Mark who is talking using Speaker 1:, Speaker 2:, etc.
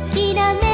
Speaker 1: 諦め